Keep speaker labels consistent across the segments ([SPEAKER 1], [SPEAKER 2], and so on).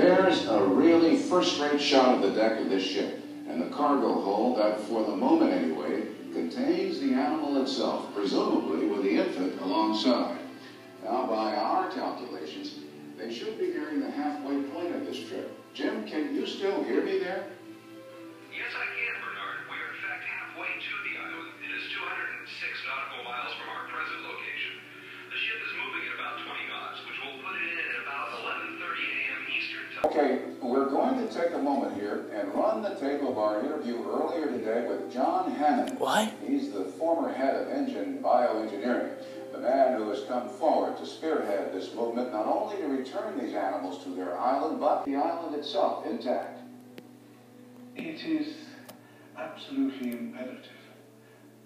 [SPEAKER 1] There's a really first-rate shot of the deck of this ship, and the cargo hold that, for the moment anyway, contains the animal itself, presumably with the infant alongside. Now, by our calculations, they should be nearing the halfway point of this trip. Jim, can you still hear me there?
[SPEAKER 2] Yes, I can, Bernard.
[SPEAKER 1] Okay, we're going to take a moment here and run the tape of our interview earlier today with John Hammond.
[SPEAKER 3] What?
[SPEAKER 1] He's the former head of InGen bioengineering, the man who has come forward to spearhead this movement not only to return these animals to their island, but the island itself intact.
[SPEAKER 4] It is absolutely imperative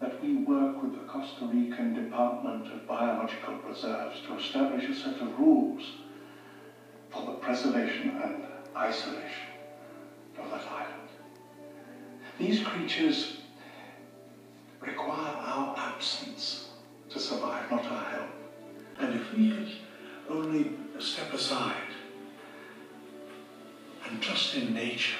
[SPEAKER 4] that we work with the Costa Rican Department of Biological Reserves to establish a set of rules for the preservation and isolation of that island. These creatures require our absence to survive, not our help. And if we could only step aside and trust in nature